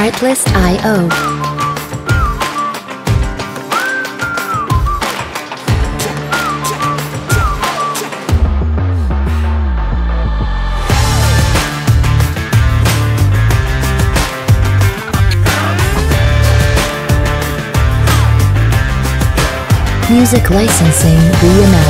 Artlist.io. Music licensing reimagined.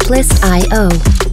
Artlist.io.